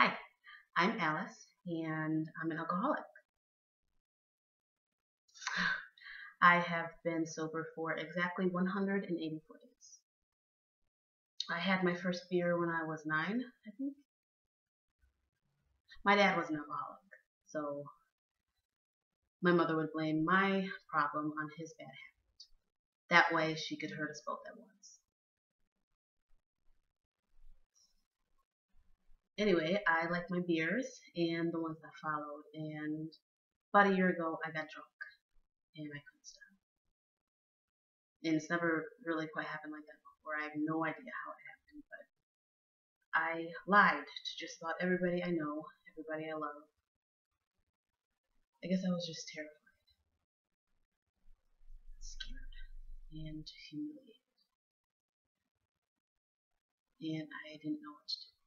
Hi, I'm Alice, and I'm an alcoholic. I have been sober for exactly 184 days. I had my first beer when I was nine, I think. My dad was an alcoholic, so my mother would blame my problem on his bad habit. That way she could hurt us both at once. Anyway, I like my beers and the ones that followed, and about a year ago I got drunk and I couldn't stop. And it's never really quite happened like that before. I have no idea how it happened, but I lied to just about everybody I know, everybody I love. I guess I was just terrified, scared, and humiliated. And I didn't know what to do.